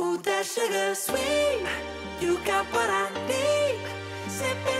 Ooh, that sugar sweet. You got what I need. Sipping